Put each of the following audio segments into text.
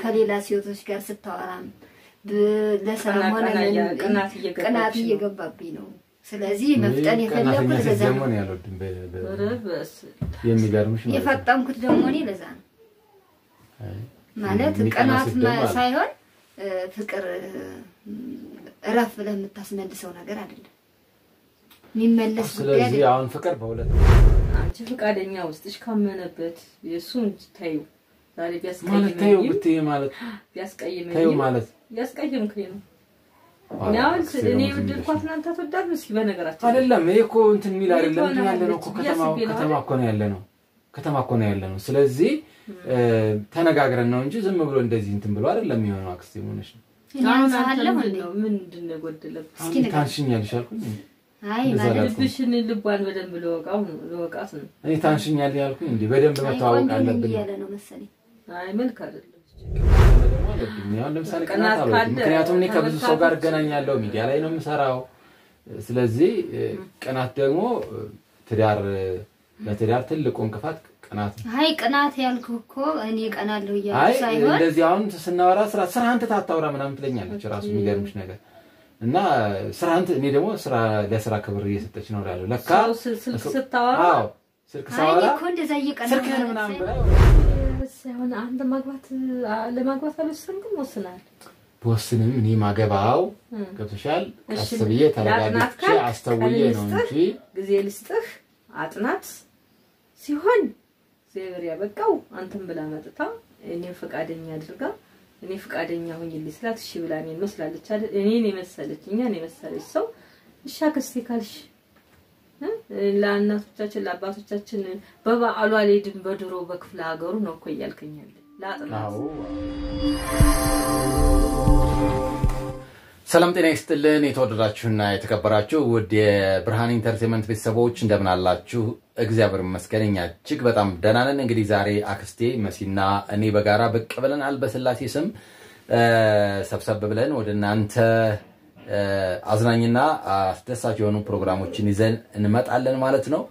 ከሌላ ሴቶች ጋር ስታወራም ለስራም ሆነ ቅናት እየገባብኝ ነው። ስለዚህ መፍጠን የፈለኩት ለዛ ነው። የፈጠንኩት ደግሞ እኔ ለዛ ነው። ማለት ቅናት ሳይሆን ፍቅር እረፍ ብለህ የምታስመልሰው ነገር አይደለም። የሚመለስ ጉዳይ ስለዚህ አሁን ፍቅር በሁለት አንቺ ፈቃደኛ ውስጥሽ ካመነበት የእሱን ታዩ ዛሬ ብትይ ማለት ታዩ ቢያስቀይመኝም ማለት ቢያስቀይምክኝ ነው። አሁን እኔ የወደድኳት እናንተ? እስኪ በነገራችን አይደለም ይሄ እኮ እንትን የሚል አይደለም። እንትን ያለ ነው እኮ ትሆናለች ከተማ ብዬ አስቤ ነው ከተማ አይደል? እኮ ነው ያለ ነው ከተማ እኮ ነው ያለ ነው። ስለዚህ ተነጋግረን ነው እንጂ ዝም ብሎ እንደዚህ እንትን ብሎ አይደለም የሚሆነው። አክስቴ ሆነሽ ነው እኔ አሁን አንተ አንሳለሁ ምንድን እንዴ? ነው ምንድን ነው የጎደለብህ? እስኪ አሁን ንገረኝ። ታንሽኛለሽ አልኩኝ። አይ እንደዛ ማለት አላልኩም። ልብሽን ልቧን በደንብ ለወቃው ነው ለወቃት ነው። እኔ ታንሽኛል ያልኩኝ እንዴ በደንብ መተዋወቅ አለብን። እያለ ነው መሰለኝ። አይ መልክ አይደለም። ለምሳሌ ቅናት አልወድም። ምክንያቱም እኔ ከብዙ ሰው ጋር እገናኛለሁ፣ ሚዲያ ላይ ነው የምሰራው። ስለዚህ ቅናት ደግሞ ትዳር ለትዳር ትልቁ እንቅፋት ቅናት ነው። አይ ቅናት ያልኩህ እኮ እኔ ቀናለሁ አይ ሳይሆን እንደዚህ አሁን ስናወራ ስራ ስራህን ትተህ አታውራ ምናምን ትለኛለች። ራሱ የሚገርምሽ ነገር እና ስራህን ት- እኔ ደግሞ ስራ ለስራ ክብር እየሰጠች ነው ያለው ለካ ስልክ ስታወራ አዎ ስልክ አይ ሳወራ እኮ እንደዛ እየቀናሁ ስልክህን ማለት ምናምን ብላ ሳይሆን አንተ ማግባት ለማግባት አልወሰንክም? ወስናል። በወስንም እኔ ማገባው ገብቶሻል። ቀስ ብዬ ተረጋግቼ አስተውዬ ነው እንጂ ጊዜ ልስጥህ፣ አጥናት ሲሆን እግዚአብሔር ያበቃው አንተን ብላ መጥታ እኔን ፈቃደኛ አድርጋ እኔ ፈቃደኛ ሆኝልኝ ስላት እሺ ብላ እኔን መስላለች አይደል? እኔን የመሰለች እኛን የመሰለች ሰው እሺ አክስቴ ካልሽ? ለእናቶቻችን ለአባቶቻችን በበዓሉ አልሄድም በድሮ በክፍለ ሀገሩ ነው እኮ እያልከኛለ ለአጥናት ሰላም ጤና ይስጥልን። የተወደዳችሁና የተከበራችሁ ውድ የብርሃን Entertainment ቤተሰቦች እንደምን አላችሁ? እግዚአብሔር ይመስገን እኛ እጅግ በጣም ደህና ነን። እንግዲህ ዛሬ አክስቴ መሲና እኔ በጋራ ብቅ ብለናል። በስላሴ ስም ሰብሰብ ብለን ወደ እናንተ አዝናኝና አስደሳች የሆኑ ፕሮግራሞችን ይዘን እንመጣለን ማለት ነው።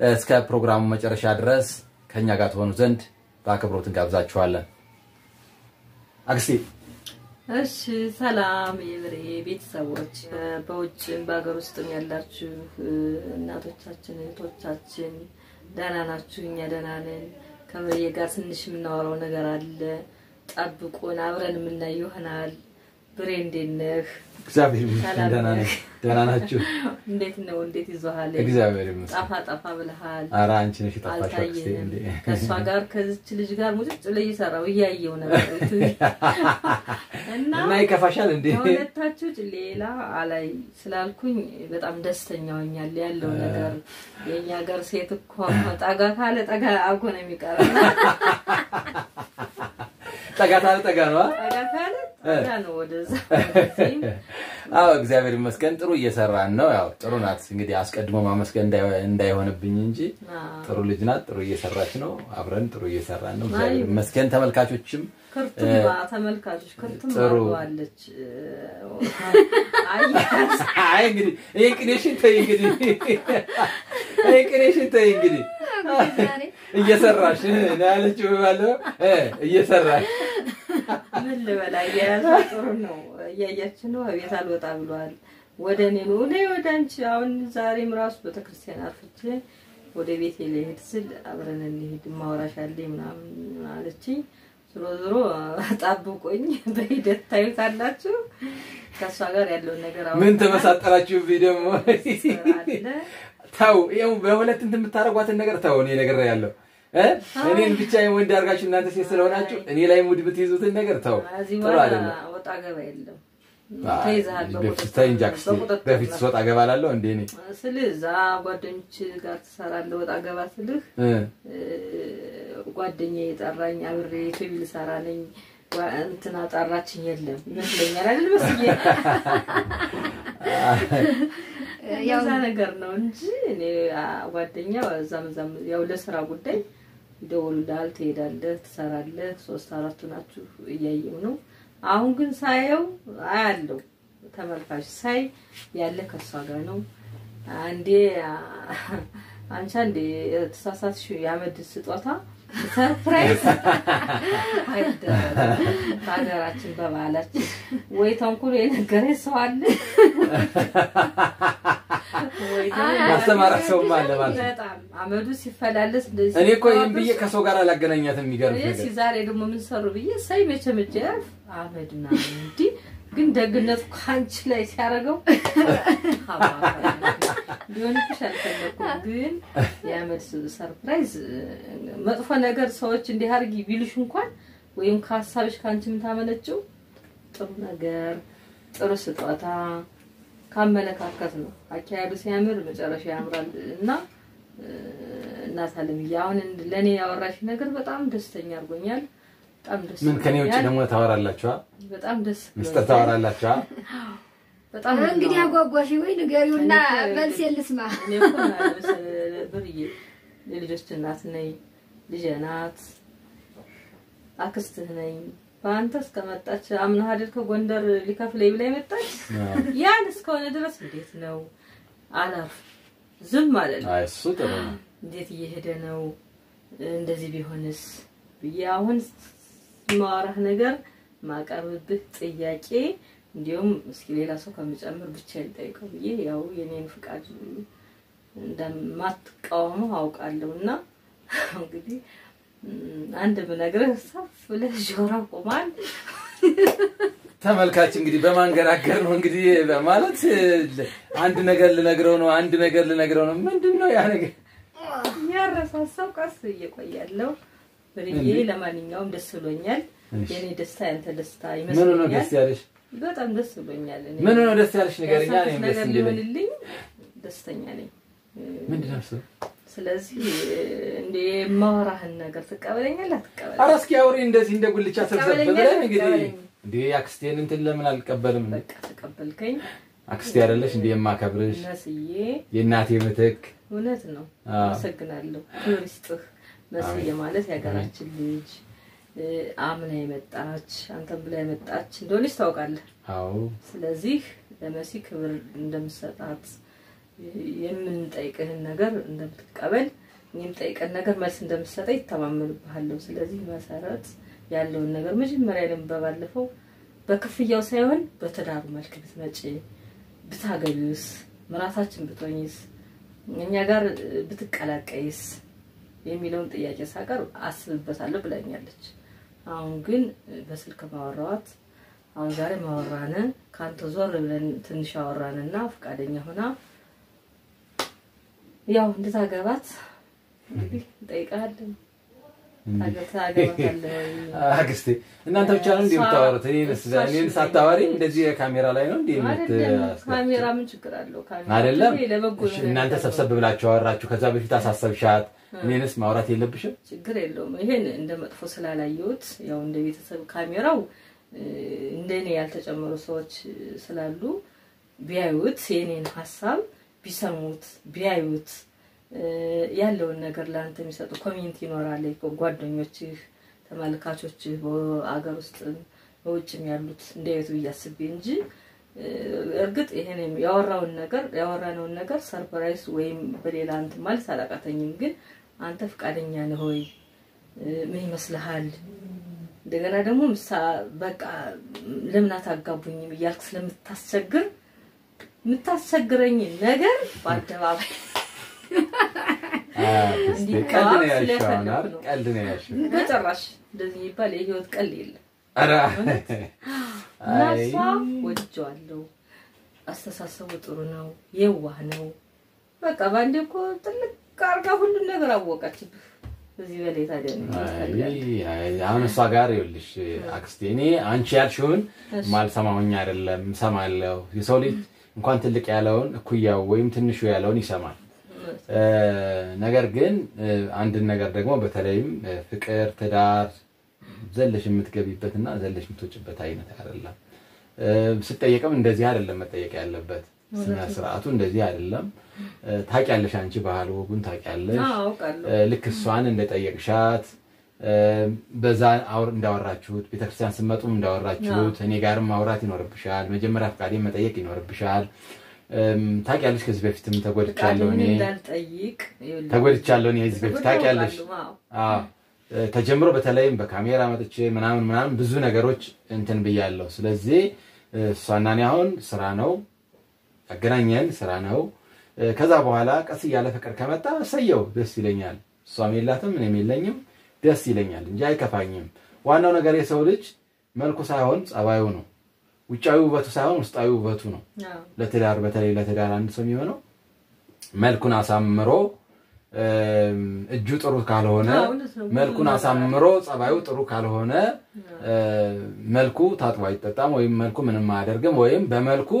እስከ ፕሮግራሙ መጨረሻ ድረስ ከእኛ ጋር ትሆኑ ዘንድ በአክብሮት እንጋብዛችኋለን። አክስቴ እሺ ሰላም የብሬ ቤተሰቦች በውጭም በሀገር ውስጥም ያላችሁ እናቶቻችን እህቶቻችን ደህና ናችሁ? እኛ ደህና ነን። ከብሬ ጋር ትንሽ የምናወራው ነገር አለ። ጠብቁን፣ አብረን የምናየው ይሆናል። ብሬ እንዴት ነህ? እግዚአብሔር ይመስገን ደህና ነኝ።? ደህና ናችሁ? እንዴት ነው? እንዴት ይዞሃል? እግዚአብሔር ይመስገን። ጠፋ ጠፋ ብለሃል። ኧረ አንቺ ነሽ የጠፋሽው አክስቴ።! ከእሷ ጋር ከዚች ልጅ ጋር ሙጭጭ ላይ እየሰራው እያየው ነበር እና እና ይከፋሻል እንዴ? ከሁለታችሁ ሌላ አላይ ስላልኩኝ በጣም ደስተኛ ሆኛል። ያለው ነገር የእኛ ሀገር ሴት እኮ ጠጋ ካለ ጠጋ አጎ ነው የሚቀረው። ጠጋ ታለ ጠጋ ነው።? ጠጋ አዎ እግዚአብሔር ይመስገን ጥሩ እየሰራን ነው። ያው ጥሩ ናት እንግዲህ አስቀድሞ ማመስገን እንዳይ- እንዳይሆንብኝ እንጂ ጥሩ ልጅ ናት። ጥሩ እየሰራች ነው። አብረን ጥሩ እየሰራን ነው። እግዚአብሔር ይመስገን። ተመልካቾችም ተመልካቾች ክርትም ጥሩ። አድርገዋለች። አያት አይ እንግዲህ ይሄ ቅኔሽን ተይ እንግዲህ ይሄ ቅኔሽን ተይ እንግዲህ እየሰራሽ ነው ያለችው ባለው እ እየሰራሽ ምን ልበላ እያያዘ ጥሩ ነው። እያያችን ነው። ቤት አልወጣ ብሏል። ወደ እኔ ነው እኔ ወደ አንቺ አሁን ዛሬም ራሱ ቤተክርስቲያን አርፍቼ ወደ ቤቴ ልሄድ ስል አብረን እንሄድ ማውራሽ አለኝ ምናምን አለችኝ። ዞሮ ዞሮ ጠብቁኝ፣ በሂደት ታዩታላችሁ። ከእሷ ጋር ያለውን ነገር አሁን ምን ተመሳጠራችሁብኝ ደግሞ ተው ይኸው በሁለት እንትን የምታደርጓትን ነገር ተው። እኔ ነገር ያለው እኔን ብቻ ወንድ አድርጋችሁ እናንተ ሴት ስለሆናችሁ እኔ ላይ mood ብትይዙትን ነገር ተው። ጥሩ አይደለም። ገባ በፊት ስወጣ እገባላለሁ እንዴ እኔ? ስልህ እዛ ጓደኞች ጋር ትሰራለህ። ወጣ ገባ ስልህ? እ! ጓደኛ የጠራኝ አብሬ ቲቪ ልሰራ ነኝ እንትና ጠራችኝ የለም። ይመስለኛል አይደል መስዬ? ያው ነገር ነው እንጂ እኔ ጓደኛ እዛም እዛም ያው ለስራ ጉዳይ ይደውሉልሃል፣ ትሄዳለህ፣ ትሰራለህ። ሶስት አራቱ ናችሁ እያየው ነው። አሁን ግን ሳየው አያለው ተመልካች ሳይ ያለ ከሷ ጋር ነው። አንዴ አንቺ አንዴ ተሳሳትሽ የአመድ ስጦታ ሰርፕራይዝ በሀገራችን በባህላችን ወይ ተንኩሎ የነገረኝ ሰው አለ ያስተማረ ሰውም አለ ማለት ነው። በጣም አመዱ ሲፈላለስ እንደዚህ እኔ እኮ ይህን ብዬ ከሰው ጋር አላገናኛትም። የሚገርም እሺ ነገር ዛሬ ደግሞ ምን ሰሩ ብዬ ሳይ መቼ መቼ ያልፍ አመድ ና እንዲህ ግን ደግነቱ ከአንቺ ላይ ሲያደርገው ሊሆንብሽ አልፈለኩም። ግን የአመድ surprise መጥፎ ነገር ሰዎች እንዲህ አድርጊ ቢሉሽ እንኳን ወይም ከሀሳብሽ ከአንቺ የምታመነጭው ጥሩ ነገር ጥሩ ስጦታ ካመለካከት ነው። አካሄዱ ሲያምር መጨረሻ ያምራል እና እናት አለምዬ አሁን ለእኔ ያወራሽ ነገር በጣም ደስተኛ አድርጎኛል። በጣም ደስ ምን ከኔ ውጭ ደግሞ ታወራላችኋ? በጣም ደስ ምስጢር ታወራላችኋ? በጣም እንግዲህ አጓጓሽ ወይ ንገሪውና መልስ ልስማ። እኔ እኮ ብርዬ የልጆች እናት ነኝ፣ ልጄ ናት፣ አክስትህ ነኝ። በአንተ እስከመጣች አምናህ አይደል ከጎንደር ሊከፍለኝ ብላ መጣች። ያን እስከሆነ ድረስ እንዴት ነው አላፍ ዝም ማለት ነው። እሱ ጥሩ ነው። እንዴት እየሄደ ነው እንደዚህ ቢሆንስ ብዬ አሁን ማወራህ ነገር ማቀርብብህ ጥያቄ እንዲሁም እስኪ ሌላ ሰው ከምጨምር ብቻ ልጠይቀው ብዬ ያው የኔን ፍቃድ እንደማትቃወሙ አውቃለሁ እና እንግዲህ አንድ ብነግርህ ሰፍ ብለህ ጆሮ ቆማል። ተመልካች እንግዲህ በማንገራገር ነው እንግዲህ ማለት አንድ ነገር ልነግረው ነው፣ አንድ ነገር ልነግረው ነው። ምንድን ነው ያ ነገር? ያረሳሳው ቀስ እየቆያለሁ ብርዬ።? ለማንኛውም ደስ ብሎኛል። የኔ ደስታ ያንተ ደስታ ምን ነው ይመስለኛል። ደስ ያለሽ? በጣም ደስ ብሎኛል። እኔ ምን ነው ደስ ያለሽ ንገረኛ። እኔም ደስ እንዲለኝ። ደስተኛ ነኝ። ምንድን ነው እሱ? ስለዚህ እንደ የማወራህን ነገር ትቀበለኛለህ? አትቀበለኝ? ኧረ እስኪ አውሪ እንደዚህ እንደ ጉልቻ ሰብሰብ? ብለን እንግዲህ? እንዴ አክስቴን እንትን ለምን አልቀበልም? በቃ ተቀበልከኝ። አክስቴ አይደለሽ እንዴ የማከብርሽ መስዬ የእናቴ ምትክ እውነት ነው። አመሰግናለሁ። ክብር ይስጥህ። መስዬ ማለት የሀገራችን ልጅ አምና የመጣች አንተን ብላ የመጣች እንደሆነች ታውቃለህ። አዎ ስለዚህ ለመሲ ክብር እንደምሰጣት የምንጠይቅህን ነገር እንደምትቀበል የምንጠይቀን ነገር መልስ እንደምትሰጠኝ ይተማመንብሃለሁ። ስለዚህ መሰረት ያለውን ነገር መጀመሪያ ላይ በባለፈው በክፍያው ሳይሆን በትዳሩ መልክ ብትመጪ ብታገቢውስ፣ ምራታችን ብትሆኝስ፣ እኛ ጋር ብትቀላቀይስ የሚለውን ጥያቄ ሳቀርብ አስብበታለሁ ብላኛለች። አሁን ግን በስልክ ማወራዋት አሁን ዛሬ ማወራን ከአንተ ዞር ብለን ትንሽ አወራንና ፈቃደኛ ሆና ያው እንድታገባት እንግዲህ? አክስቴ እናንተ ብቻ ነው እንዴ የምታወሩት? እኔን ሳታወሪ እንደዚህ ካሜራ ላይ ነው እንዴ ካሜራ ምን ችግር አለው? ካሜራ አይደለም እናንተ ሰብሰብ ብላችሁ አወራችሁ። ከዛ በፊት አሳሰብሻት። እኔንስ ማውራት የለብሽም? ችግር የለውም። ይሄን እንደ መጥፎ ስላላየሁት ያው እንደ ቤተሰብ ካሜራው እንደኔ ያልተጨመሩ ሰዎች ስላሉ ቢያዩት የኔን ሀሳብ ቢሰሙት ቢያዩት ያለውን ነገር ለአንተ የሚሰጡ community ይኖራል ጓደኞችህ፣ ተመልካቾችህ በአገር ውስጥ በውጭም ያሉት እንዲያዩት ብዬ አስቤ እንጂ እርግጥ ይሄን ያወራውን ነገር ያወራነውን ነገር surprise ወይም በሌላ እንትን ማለት አላቃተኝም። ግን አንተ ፈቃደኛ ነህ ወይ? ምን ይመስልሃል? እንደገና ደግሞ ምሳ በቃ ለምን አታጋቡኝም እያልክ ስለምታስቸግር የምታስቸግረኝ ነገር በአደባባይ ቀልድ ነው ያልሽው። በጭራሽ እንደዚህ የሚባል የህይወት ቀልድ የለም። እና እሷ ወድጀዋለሁ። አስተሳሰቡ ጥሩ ነው፣ የዋህ ነው። በቃ በአንዴ እኮ ጥልቅ አርጋ ሁሉን ነገር አወቀችብህ። በላይ ታዲያ አሁን እሷ ጋር ይኸውልሽ አክስቴ፣ እኔ አንቺ ያልሽውን ማልሰማውኝ አይደለም እሰማለሁ። የሰው ልጅ እንኳን ትልቅ ያለውን እኩያው ወይም ትንሹ ያለውን ይሰማል። ነገር ግን አንድን ነገር ደግሞ በተለይም ፍቅር፣ ትዳር ዘለሽ የምትገቢበት እና ዘለሽ የምትወጭበት አይነት አይደለም። ስጠየቅም እንደዚህ አይደለም መጠየቅ ያለበት። ስነ ስርዓቱ እንደዚህ አይደለም። ታውቂያለሽ፣ አንቺ ባህል ወጉን ታውቂያለሽ። ልክ እሷን እንደጠየቅሻት በዛ አውር እንዳወራችሁት ቤተክርስቲያን ስትመጡም እንዳወራችሁት እኔ ጋርም ማውራት ይኖርብሻል። መጀመሪያ ፈቃዴን መጠየቅ ይኖርብሻል። ታውቂያለሽ ከዚህ በፊትም ተጎድቻለሁ እኔ ተጎድቻለሁ እኔ ከዚህ በፊት ታውቂያለሽ። ተጀምሮ በተለይም በካሜራ መጥቼ ምናምን ምናምን ብዙ ነገሮች እንትን ብያለሁ። ስለዚህ እሷና እኔ አሁን ስራ ነው ያገናኘን ስራ ነው። ከዛ በኋላ ቀስ እያለ ፍቅር ከመጣ እሰየው ደስ ይለኛል። እሷም የላትም እኔም የለኝም ደስ ይለኛል እንጂ አይከፋኝም። ዋናው ነገር የሰው ልጅ መልኩ ሳይሆን ጸባዩ ነው። ውጫዊ ውበቱ ሳይሆን ውስጣዊ ውበቱ ነው። ለትዳር በተለይ ለትዳር አንድ ሰው የሚሆነው መልኩን አሳምሮ እጁ ጥሩ ካልሆነ መልኩን አሳምሮ ጸባዩ ጥሩ ካልሆነ መልኩ ታጥቦ አይጠጣም ወይም መልኩ ምንም አያደርግም ወይም በመልኩ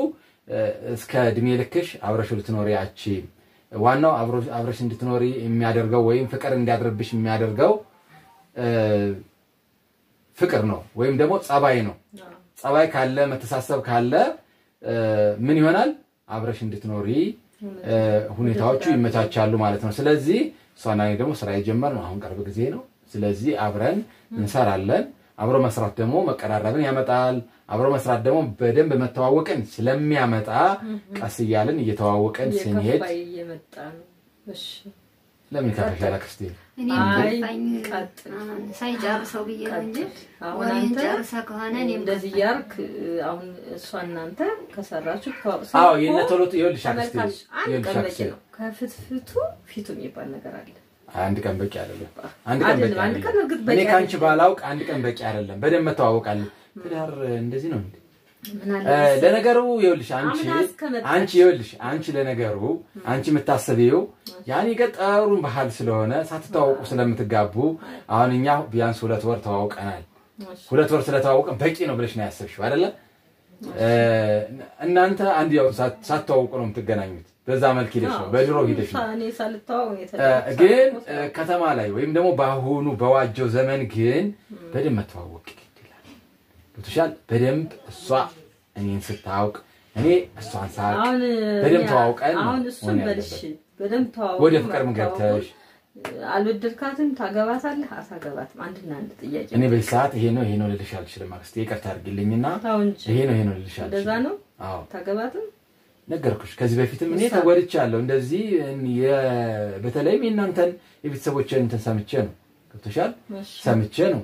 እስከ እድሜ ልክሽ አብረሽ ልትኖሪ አቺም ዋናው አብረሽ እንድትኖሪ የሚያደርገው ወይም ፍቅር እንዲያድርብሽ የሚያደርገው ፍቅር ነው ወይም ደግሞ ጸባይ ነው። ጸባይ ካለ መተሳሰብ ካለ ምን ይሆናል አብረሽ እንድትኖሪ ሁኔታዎቹ ይመቻቻሉ ማለት ነው። ስለዚህ እሷና እኔ ደግሞ ስራ የጀመርነው አሁን ቅርብ ጊዜ ነው። ስለዚህ አብረን እንሰራለን። አብሮ መስራት ደግሞ መቀራረብን ያመጣል። አብሮ መስራት ደግሞ በደንብ መተዋወቅን ስለሚያመጣ ቀስ እያልን እየተዋወቅን ስንሄድ ለምን ይከፋሻል አክስቴ? ሳይጨርሰው ብዬ ነው እንጂ አሁን ወሬን አንተ ጨርሰ ከሆነ እኔም እንደዚህ እያልክ አሁን እሷ እናንተ ከሰራችሁ አዎ የእነ ቶሎ ይኸውልሽ አክስቴ ተመልካች አንድ ይኸውልሽ ቀን በቂ አክስቴ ነው። ከፍትፍቱ ፊቱ የሚባል ነገር አለ። አንድ ቀን በቂ አይደለም። አንድ ቀን በቂ አይደለም፣ እኔ ከአንቺ ባላውቅ አንድ ቀን በቂ አይደለም። በደንብ መተዋወቃለን። ትዳር እንደዚህ ነው እንዴ? ለነገሩ ይኸውልሽ አንቺ አንቺ ይኸውልሽ አንቺ ለነገሩ አንቺ የምታስቢው ያን የገጠሩን ባህል ስለሆነ ሳትተዋወቁ ስለምትጋቡ አሁን እኛ ቢያንስ ሁለት ወር ተዋውቀናል። ሁለት ወር ስለተዋወቀን በቂ ነው ብለሽ ነው ያሰብሽው አይደለ? እናንተ አንድ ያው ሳት- ሳትተዋወቁ ነው የምትገናኙት። በዛ መልክ ሂደሽ ነው፣ በድሮ ሂደሽ ነው። ግን ከተማ ላይ ወይም ደግሞ በአሁኑ በዋጀው ዘመን ግን በደንብ መተዋወቅ ገብቶሻል? በደንብ እሷ እኔን ስታውቅ እኔ እሷን አሁን በደንብ ተዋውቀን ወደ ፍቅርም ገብተሽ አልወደድካትም፣ ታገባታለህ፣ አታገባትም። አንድና አንድ ጥያቄ እኔ በዚህ ሰዓት ይሄ ነው ይሄ ነው ልልሽ አልችልም። አክስቴ ይቅርታ አድርጊልኝና ይሄ ነው ይሄ ነው ልልሽ እንደዛ አልችልም። ነው። አዎ ታገባትም ነገርኩሽ። ከዚህ በፊትም እኔ ተጎድቻለሁ። እንደዚህ በተለይም የእናንተን የቤተሰቦችን እንትን ሰምቼ ነው ገብቶሻል። ሰምቼ ነው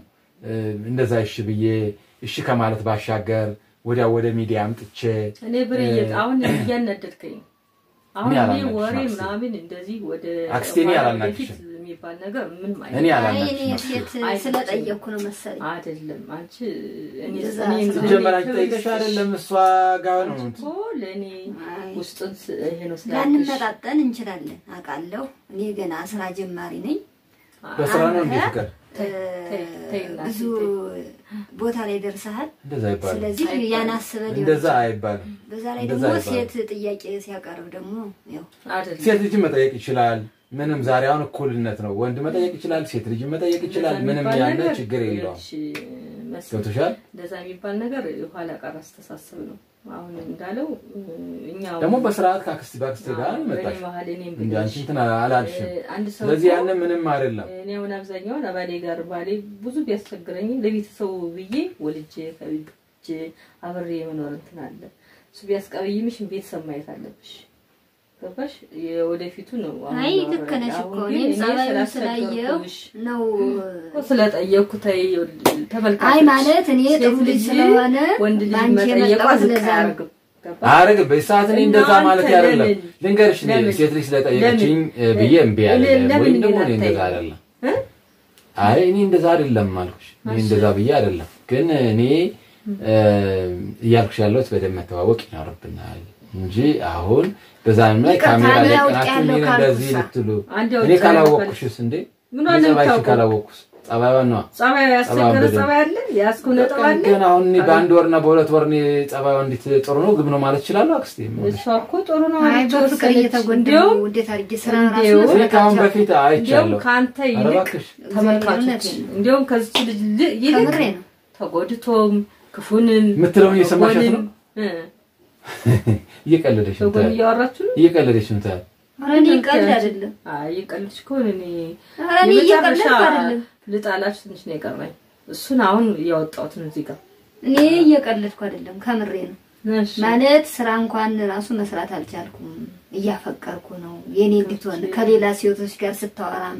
እንደዛ እሺ ብዬ እሺ ከማለት ባሻገር ወዲያ ወደ ሚዲያ አምጥቼ እኔ እ- አሁን እያናደድከኝ ነው። አሁን እኔ ወሬ ምናምን እንደዚህ ወደ አክስቴ እኔ ኋላ አላናድድሽም። ወደፊት የሚባል ነገር ምን ማለት እኔ አይመቸኝም። ስለጠየቅኩ ነው መሰለኝ። አይደለም አንቺ ክብር ጠይቀሽ አይደለም እሷ ጋር ነው እኮ ለእኔ አይ ውስጡን ስ- ይሄ ነው ስላልኩሽ ላንመጣጠን እንችላለን አውቃለሁ። እኔ ገና ስራ ጀማሪ ነኝ። በስራ ነው እንዴ ፍቅር ብዙ ቦታ ላይ ደርሰሃል። ስለዚህ ያን አስበህ እንደዛ አይባልም። በዛ ላይ ደግሞ ሴት ጥያቄ ሲያቀርብ ደግሞ ያው አይደለም ሴት ልጅ መጠየቅ ይችላል። ምንም ዛሬ አሁን እኩልነት ነው። ወንድ መጠየቅ ይችላል፣ ሴት ልጅ መጠየቅ ይችላል። ምንም ያለ ችግር የለውም። ገብቶሻል? እንደዛ የሚባል ነገር የኋላ ቀር አስተሳሰብ ነው። አሁን እንዳለው እኛ ደግሞ በስርዓት ከአክስት በአክስቴ ጋር መጣሽ እንጂ አንቺ እንትን አላልሽም። ስለዚህ ያንን ምንም አይደለም። እኔ አሁን አብዛኛውን ባሌ ጋር ባሌ ብዙ ቢያስቸግረኝም ለቤተሰቡ ብዬ ወልጄ ከልጄ አብሬ የመኖር እንትን አለ። እሱ ቢያስቀበይምሽ ቤተሰብ ማየት አለብሽ። ገባሽ? የወደፊቱ ነው። አይ ልክ ነሽ እኮ እኔም እኔ ጸባዩን ስላየው ነው። ስለጠየቅኩ ተይ ተመልካቾች። አይ ማለት እኔ ጥሩ ልጅ ስለሆነ ወንድ ልጅ የመጣው ዝቅ ስለዛ ነው። አያደርግም።? አረግ በሰዓት እኔ እንደዛ ማለት አይደለም።? ልንገርሽ? ሴት ልጅ ስለጠየቀችኝ? ብዬ እምቢ አለ ለምን ወይም ደግሞ ግን እኔ እንደዛ? አይደለም። እ? አይ እኔ እንደዛ አይደለም አልኩሽ። እኔ እንደዛ ብዬ አይደለም። ግን እኔ እ፣ እያልኩሽ ያለሁት በደንብ መተዋወቅ ይኖርብናል እንጂ አሁን በዛም ላይ ካሜራ ላይ ያለው እኔን እንደዚህ ልትሉ? እኔ ካላወቅኩሽስ እንዴ? ምን? ካላወቅኩስ? ጸባይዋን ነዋ። ጸባዩ ያስቸገረ በደንብ። ጸባይ አለ? ያስኩ ነጥብ አለ? ግን አሁን በአንድ ወርና በሁለት ወር እኔ ጸባይዋ እንዴት ጥሩ ነው? ግብ ነው ማለት እችላለሁ? አክስቴ እሷ እኮ ጥሩ ነው አለች እንዴት አድርጌ ስራ ራሱ ከአሁን በፊት አይቻለሁ። ከአንተ ይልቅ ተመልካቾች ከዚች ልጅ ይልቅ ነው። ተጎድቶም ክፉንም የምትለውን እየሰማሻት ነው? በጎንም፣ እ፣ እየቀለደች ነው እያወራችሁ ነው እየቀለደች ነው ታያለሽ። ኧረ እኔ ቀልድ አይደለም። አይ እየቀለድሽ ከሆነ እኔ ኧረ እኔ የመጨረሻ እየቀለድኩ አይደለም። ልጣላችሁ ትንሽ ነው የቀረኝ እሱን አሁን እያወጣሁት ነው እዚህ ጋር እኔ እየቀለድኩ አይደለም፣ ከምሬ ነው። እሺ ማለት ስራ እንኳን ራሱ መስራት አልቻልኩም። እያፈቀርኩ ነው የኔ እንድትሆን ከሌላ ሴቶች ጋር ስታወራም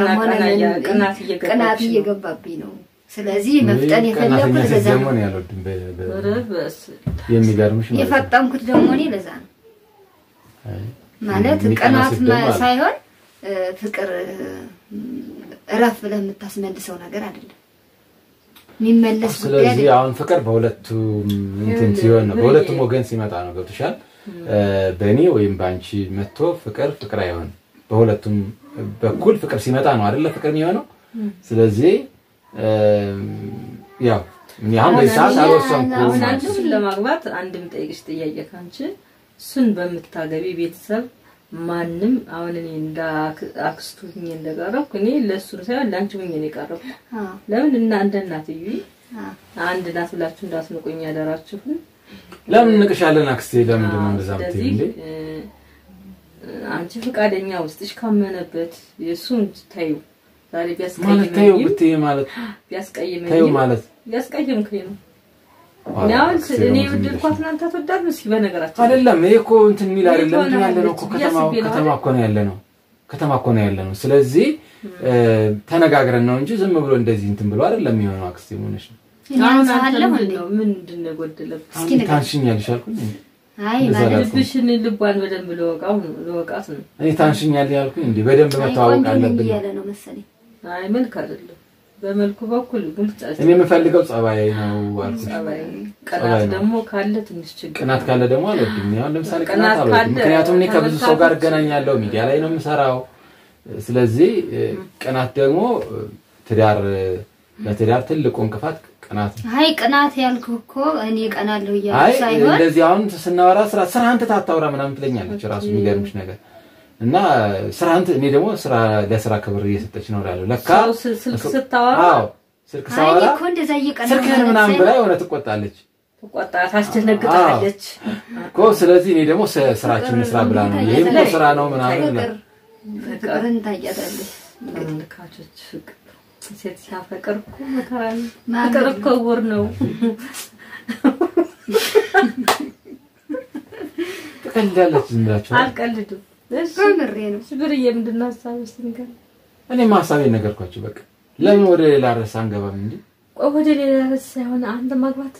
ቀና- ሆነ ቅናት እየገባብኝ ነው። ስለዚህ መፍጠን የፈለኩት ለዛ ነው። የሚገርምሽ የፈጠንኩት ደግሞ እኔ ለዛ ነው ማለት አለ። ሳይሆን ፍቅር እረፍ ብለህ የምታስመልሰው ነገር አይደለም። የሚመለስ ስለዚህ አሁን ፍቅር በሁለቱም እንትን ሲሆን ነው በሁለቱም ወገን ሲመጣ ነው ገብቶሻል። በእኔ ወይም በአንቺ መጥቶ ፍቅር ፍቅር አይሆንም። በሁለቱም በኩል ፍቅር ሲመጣ ነው አይደለ ፍቅር የሚሆነው። ስለዚህ ያው እኔ አሁን ሰዓት አልወሰንኩም አሁን ማለት አንቺ ነው። እሱን ለማግባት አንድ የምጠይቅሽ ጥያቄ ካንቺ እሱን በምታገቢ ቤተሰብ ማንም አሁን እኔ እንደ አክ- አክስቱ ሁኜ እንደቀረብኩ እኔ ለእሱ ሳይሆን ለአንቺ ሁኜ ነው የቀረብኩ። አዎ፣ ለምን እና እንደ እናትዬ አዎ። አንድ ናት ብላችሁ እንዳትንቁኝ ያደራችሁን። ለምን እንቅሻለን አክስቴ? ለምንድን ነው እንደዛ የምትይው እንዴ? እ፣ አንቺ ፈቃደኛ ውስጥሽ ካመነበት የእሱን ታዩ ዛሬ ብትይ ማለት ታዩ ቢያስቀይመኝም ማለት ቢያስቀይምክኝ ነው አሁን እኔ የወደድኳት እናንተ? እስኪ በነገራችን አይደለም ይሄ እኮ እንትን የሚል አይደለም። እንትን ያለ ነው እኮ ከተማ ከተማ አይደል? እኮ ነው ያለ ነው ከተማ እኮ ነው ያለ ነው። ስለዚህ ተነጋግረን ነው እንጂ ዝም ብሎ እንደዚህ እንትን ብሎ አይደለም የሚሆነው። አክስቴ ሆነሽ ምንድን እንዴ? ነው ምንድን ነው የጎደለብህ? እስኪ አንቺ ንገረኝ። ታንሽኛለሽ አልኩኝ። አይ እንደዛ ማለት አላልኩም። ልብሽን ልቧን በደንብ ለወቃው ነው ለወቃት ነው። እኔ ታንሽኛለሽ ያልኩኝ እንዴ በደንብ መተዋወቅ አለብን። እያለ ነው መሰለኝ። አይ መልክ አይደለም በመልኩ በኩል ግልጽ እኔ የምፈልገው ጸባይ ነው ጸባይ ቅናት ደግሞ ካለ ትንሽ ችግር ቅናት ካለ ደግሞ አልወድም። እኔ አሁን ለምሳሌ ቅናት አልወድም፣ ምክንያቱም እኔ ከብዙ ሰው ጋር እገናኛለሁ፣ ሚዲያ ላይ ነው የምሰራው። ስለዚህ ቅናት ደግሞ ትዳር ለትዳር ትልቁ እንቅፋት ቅናት ነው። አይ ቅናት ያልኩህ እኮ እኔ ቀናለሁ አይ እያልኩ ሳይሆን እንደዚህ አሁን ስናወራ ስራ ስራህን ትተህ አታውራ ምናምን ትለኛለች። ራሱ የሚገርምሽ ነገር እና ስራህን ት- እኔ ደግሞ ስራ ለስራ ክብር እየሰጠች ነው እላለሁ። ለካ ስልክ ስታወራ አዎ ስልክ ሳወራ እኮ እንደዛ እየቀናሁ ስልክህን ምናምን ብላ የሆነ ትቆጣለች ትቆጣ ታስደነግጣለች። እኮ። ስለዚህ እኔ ደግሞ ስራችን ስራ ብላ ነው ይሄም እኮ ስራ ነው ምናምን ፍቅርን ታያታለች። ተመልካቾች ፍቅር ሴት ሲያፈቅር እኮ መከራ ነው። ፍቅር ነው? እኮ ዕውር ነው። ትቀልዳለች ዝም ብላችሁ። አልቀልድም። ብርዬ ምንድን ነው ንገሪኝ። እኔም ሀሳቤን ነገርኳችሁ። በቃ ለምን ወደ ሌላ ርዕስ አንገባም እንዴ? ቆይ ወደ ሌላ ርዕስ ሳይሆን አንተ ማግባት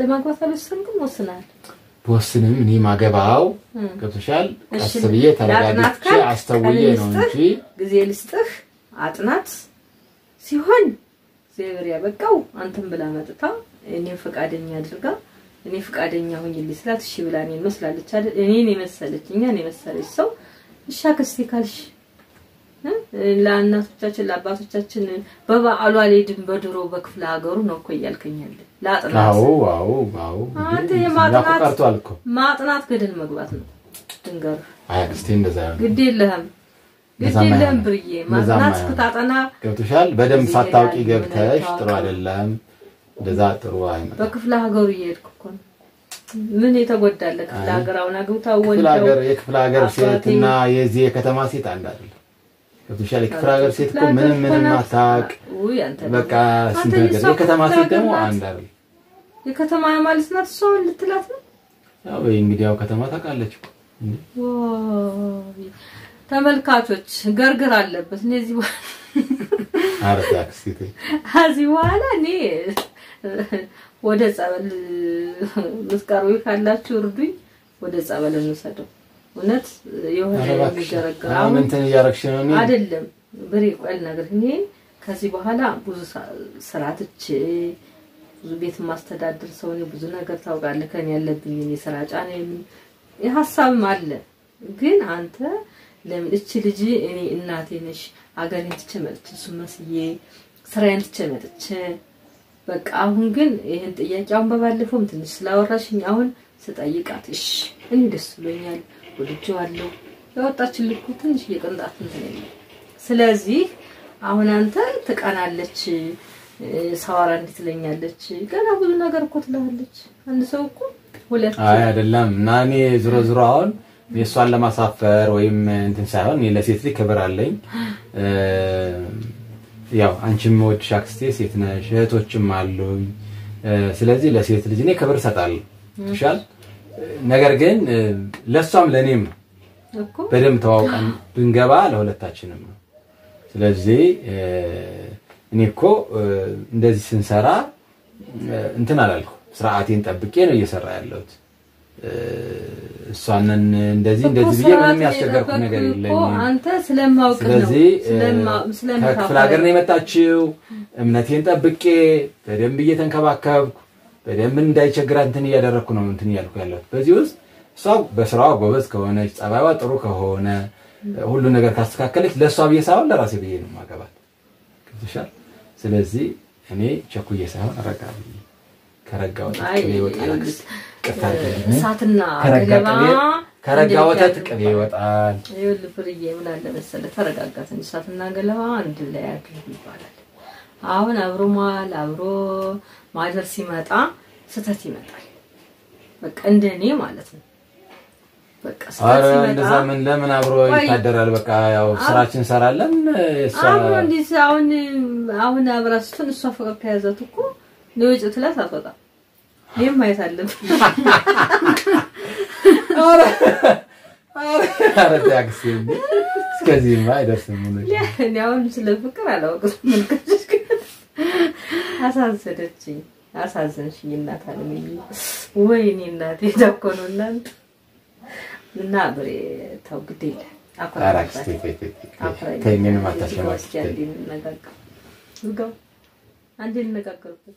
ለማግባት አልወሰንክም? ወስናል። በወስንም እኔ ማገባው ገብቶሻል። ቀስ ብዬ ተረጋግቼ አስተውዬ ነው እንጂ ጊዜ ልስጥህ። አጥናት ሲሆን እግዚአብሔር ያበቃው አንተን ብላ መጥታ እኔም ፈቃደኛ አድርጋ እኔ ፈቃደኛ ሆኝልኝ ስላት እሺ ብላ እኔን መስላለች አይደል? እኔን የመሰለች እኛን የመሰለች ሰው እሺ አክስቴ ካልሽ? ለእናቶቻችን ለአባቶቻችን በበዓሉ አልሄድም በድሮ በክፍለ ሀገሩ ነው እኮ አዎ አንተ የማጥናት- እኮ ቀርቷል እኮ። ማጥናት ገደል መግባት ነው ድንገር አይ አክስቴ እንደዛ ግድ የለህም ግድ የለህም ብርዬ ማጥናት እስክታጠና ገብቶሻል። በደንብ ሳታውቂ ገብተሽ ጥሩ አይደለም። እንደዛ ጥሩ አይመጣም። በክፍለ ሀገሩ እየሄድኩ እኮ ነው ምን የተጎዳለ ክፍለ ሀገር አሁን አግብታ ወልደው የክፍለ ሀገር አባቴ- ሴት እና የዚህ የከተማ ሴት አንድ አይደለም። ገብቶሻል። የክፍለ ሀገር ሴት እኮ ምንም ምንም አታውቅ። በቃ ስንት ነገር። የከተማ ሴት ደግሞ አንድ አይደለም። የከተማ ማለት ናት እሷ ልትላት ነው ያው እንግዲህ ያው ከተማ ታውቃለች እኮ ተመልካቾች ገርግር አለበት ከዚህ በኋላ እኔ ወደ ጸበል ምትቀርቡ ካላችሁ እርዱኝ፣ ወደ ጸበል እንውሰደው። እውነት የሆነ የሚገረግር አሁን እንትን እያደረግሽ ነው። እኔ አይደለም ብሬ ቆል ነገር እኔ ከዚህ በኋላ ብዙ ስራ ትቼ ብዙ ቤት ማስተዳደር ሰው ነኝ። ብዙ ነገር ታውቃለህ ከኔ ያለብኝ የስራ ጫና የምን የሀሳብም አለ። ግን አንተ ለምን እቺ ልጅ እኔ እናቴ ነሽ አገሬን ትቼ መጥቼ እሱን መስዬ ስራዬን ትቼ መጥቼ በቃ አሁን ግን ይህን ጥያቄ አሁን በባለፈውም ትንሽ ስላወራሽኝ አሁን ስጠይቃት እሺ እኔ ደስ ብሎኛል ወድጄዋለሁ ያወጣችን ልኩ ትንሽ እየቅንጣት እንትን የለም። ስለዚህ አሁን አንተ ትቀናለች እ፣ ሳወራ እንዲህ ትለኛለች ገና ብዙ ነገር እኮ ትላለች። አንድ ሰው እኮ ሁለት አይ አይደለም። እና እኔ ዞሮ ዞሮ አሁን የእሷን ለማሳፈር ወይም እንትን ሳይሆን ለሴት ልጅ ክብር አለኝ። ያው አንቺም ወድሽ አክስቴ ሴት ነሽ፣ እህቶችም አሉኝ። ስለዚህ ለሴት ልጅ እኔ ክብር እሰጣለሁ። ይሻል ነገር ግን ለእሷም ለእኔም በደንብ ተዋውቀን ብንገባ ለሁለታችንም ነው። ስለዚህ እኔ እኮ እንደዚህ ስንሰራ እንትን አላልኩ ስርዓቴን ጠብቄ ነው እየሰራ ያለሁት። እሷንን እንደዚህ እንደዚህ ብዬ ምንም ያስቸገርኩት ነገር የለኝም። አንተ ስለማውቅ ነው ስለዚህ ከክፍለ ሀገር ነው የመጣችው። እምነቴን ጠብቄ በደንብ እየተንከባከብኩ በደንብ እንዳይቸግራት እንትን እያደረግኩ ነው እንትን እያልኩ ያለሁት። በዚህ ውስጥ እሷ በስራዋ ጎበዝ ከሆነች ጸባይዋ ጥሩ ከሆነ ሁሉ ነገር ካስተካከለች ለእሷ ብዬ ሳይሆን ለራሴ ብዬ ነው ማገባት። ገብቶሻል? ስለዚህ እኔ ቸኩዬ ሳይሆን ረጋ ብዬ ከረጋ ወተት አይ፣ እሳትና ከረጋ ገለባ ከረጋ ወተት ቅቤ ይወጣል። ይኸውልህ ፍርዬ ምን አለ መሰለህ፣ ተረጋጋ ትንሽ። እሳትና ገለባ አንድ ላይ አድርግ ይባላል። አሁን አብሮ መዋል አብሮ ማደር ሲመጣ ስህተት ይመጣል። በቃ እንደኔ ማለት ነው። በቃ እንደዛ ምን ለምን አብሮ ይታደራል? በቃ ያው ስራችን እንሰራለን። አብሮ እንዲህ አሁን አሁን አብራ ስትሆን እሷ ፍቅር ከያዛት እኮ ለውጭ ትላት አትወጣም። ይህም ማየት አለብን። አረ አረ ታክሲ እስከዚህማ አይደርስም። እኔ አሁን ስለ ፍቅር ግን አሳዘነችኝ፣ አሳዘንሽኝ እናት አለምዬ። ወይኔ እናቴ ተኮ ነው እናንተ። እና ብሬ ተው ግድ የለ ዝጋው፣ አንዴ እንነጋገርበት